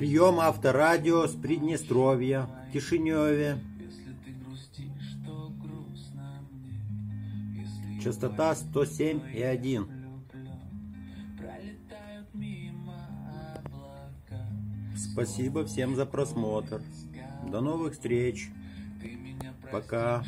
Прием авторадио с Приднестровья, Кишиневе. Частота 107 и 1. Спасибо всем за просмотр. До новых встреч. Пока.